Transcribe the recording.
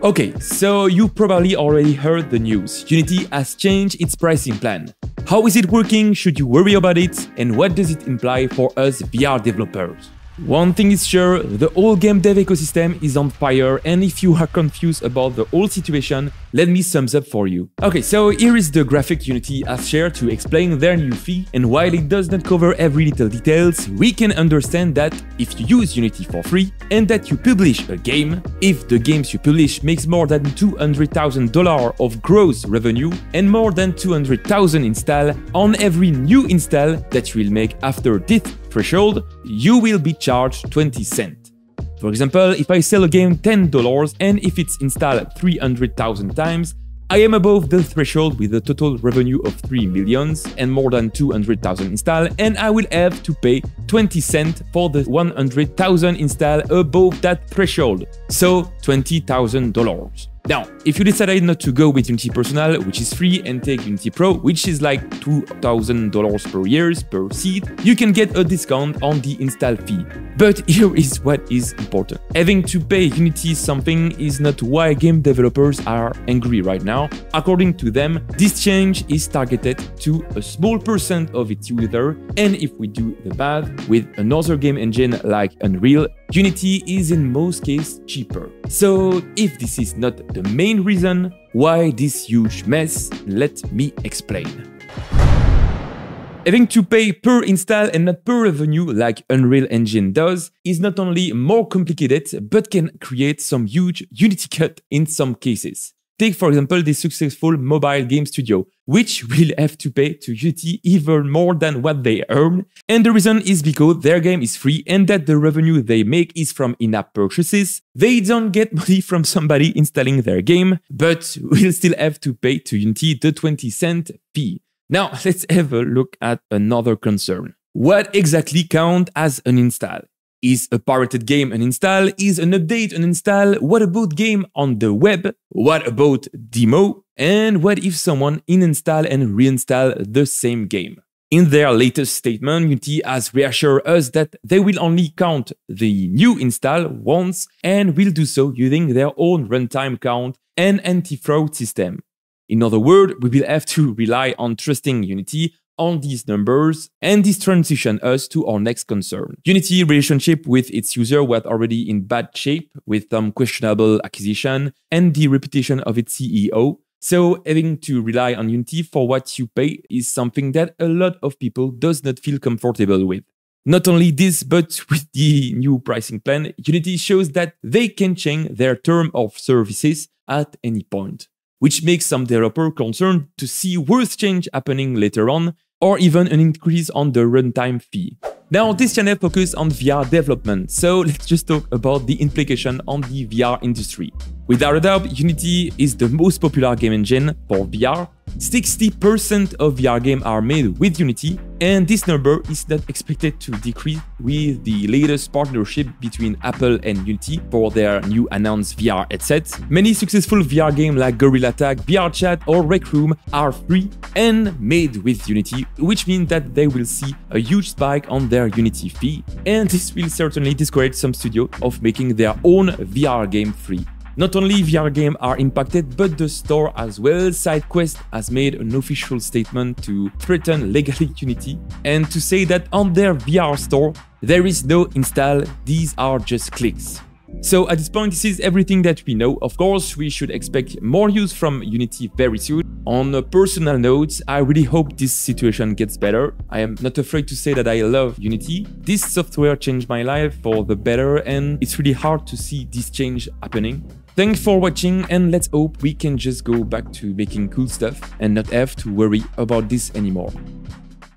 Okay, so you probably already heard the news. Unity has changed its pricing plan. How is it working? Should you worry about it? And what does it imply for us VR developers? One thing is sure, the whole game dev ecosystem is on fire and if you are confused about the whole situation, let me sums up for you. Okay, so here is the graphic Unity has shared to explain their new fee and while it does not cover every little details, we can understand that if you use Unity for free and that you publish a game, if the games you publish makes more than $200,000 of gross revenue and more than 200,000 install on every new install that you will make after this threshold, you will be charged 20 cents. For example, if I sell a game $10 and if it's installed 300,000 times, I am above the threshold with a total revenue of 3 millions and more than 200,000 install and I will have to pay 20 cents for the 100,000 install above that threshold, so $20,000. Now, if you decided not to go with Unity Personal, which is free, and take Unity Pro, which is like $2,000 per year per seat, you can get a discount on the install fee. But here is what is important. Having to pay Unity something is not why game developers are angry right now. According to them, this change is targeted to a small percent of its users, and if we do the math, with another game engine like Unreal, Unity is in most cases cheaper. So if this is not the main reason why this huge mess, let me explain. Having to pay per install and not per revenue like Unreal Engine does is not only more complicated but can create some huge Unity cut in some cases. Take for example the successful mobile game studio, which will have to pay to Unity even more than what they earn. And the reason is because their game is free and that the revenue they make is from in-app purchases. They don't get money from somebody installing their game, but will still have to pay to Unity the 20 cent fee. Now let's have a look at another concern. What exactly count as an install? Is a pirated game an install? Is an update an install? What about game on the web? What about demo? And what if someone install and reinstall the same game? In their latest statement, Unity has reassured us that they will only count the new install once and will do so using their own runtime count and anti-fraud system. In other words, we will have to rely on trusting Unity on these numbers, and this transition us to our next concern. Unity relationship with its user was already in bad shape with some questionable acquisition and the reputation of its CEO. So having to rely on Unity for what you pay is something that a lot of people does not feel comfortable with. Not only this, but with the new pricing plan, Unity shows that they can change their term of services at any point, which makes some developer concerned to see worse change happening later on or even an increase on the runtime fee. Now, this channel focuses on VR development, so let's just talk about the implication on the VR industry. Without a doubt, Unity is the most popular game engine for VR, 60% of VR games are made with Unity, and this number is not expected to decrease with the latest partnership between Apple and Unity for their new announced VR headset. Many successful VR games like Gorilla Tag, VR Chat, or Rec Room are free and made with Unity, which means that they will see a huge spike on their Unity fee, and this will certainly discourage some studios of making their own VR game free. Not only VR games are impacted, but the store as well. SideQuest has made an official statement to threaten legal Unity and to say that on their VR store, there is no install, these are just clicks. So at this point, this is everything that we know. Of course, we should expect more news from Unity very soon. On a personal note, I really hope this situation gets better. I am not afraid to say that I love Unity. This software changed my life for the better and it's really hard to see this change happening. Thanks for watching and let's hope we can just go back to making cool stuff and not have to worry about this anymore.